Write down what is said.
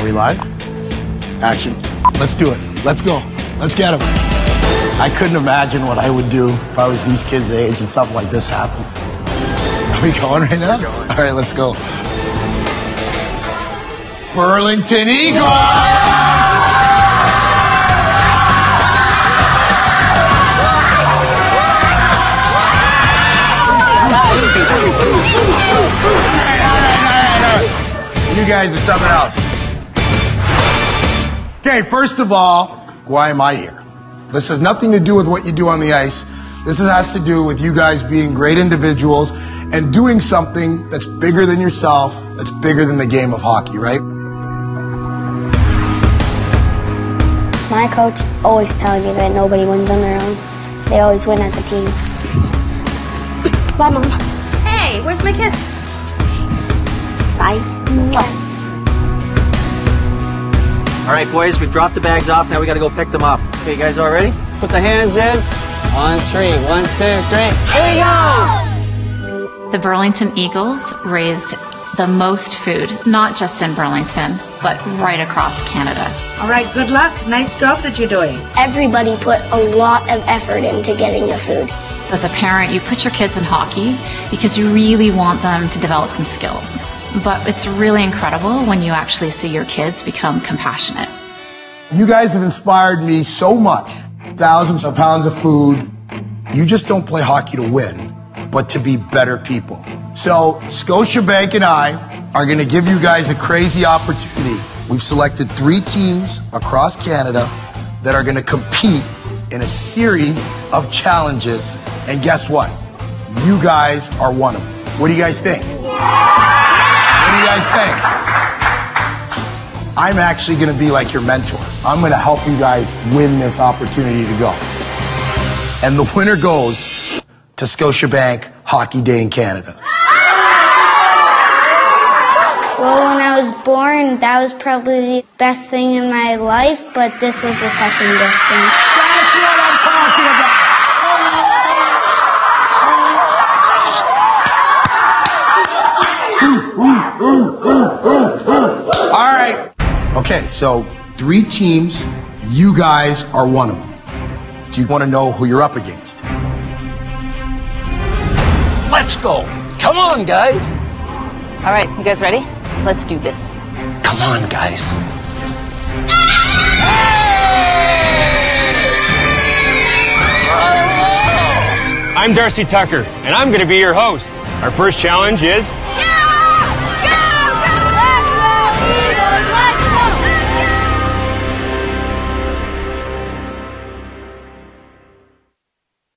Are we live? Action. Let's do it. Let's go. Let's get him. I couldn't imagine what I would do if I was these kids' age and something like this happened. Are we going right now? All right, let's go. Burlington Eagles! You guys are something else. Okay, first of all, why am I here? This has nothing to do with what you do on the ice. This has to do with you guys being great individuals and doing something that's bigger than yourself, that's bigger than the game of hockey, right? My coach is always telling me that nobody wins on their own. They always win as a team. Bye, Mom. Hey, where's my kiss? Bye. All right, boys, we've dropped the bags off. Now we got to go pick them up. Okay, you guys all ready? Put the hands in. One, three. One, two, three. Here he goes! The Burlington Eagles raised the most food, not just in Burlington, but right across Canada. All right, good luck. Nice job that you're doing. Everybody put a lot of effort into getting the food. As a parent, you put your kids in hockey because you really want them to develop some skills. But it's really incredible when you actually see your kids become compassionate. You guys have inspired me so much. Thousands of pounds of food. You just don't play hockey to win, but to be better people. So, Scotiabank and I are going to give you guys a crazy opportunity. We've selected three teams across Canada that are going to compete in a series of challenges. And guess what? You guys are one of them. What do you guys think? What I'm actually going to be like your mentor. I'm going to help you guys win this opportunity to go. And the winner goes to Scotiabank Hockey Day in Canada. Well, when I was born, that was probably the best thing in my life, but this was the second best thing. Okay, so three teams. You guys are one of them. Do you want to know who you're up against? Let's go. Come on, guys. All right, you guys ready? Let's do this. Come on, guys. I'm Darcy Tucker, and I'm going to be your host. Our first challenge is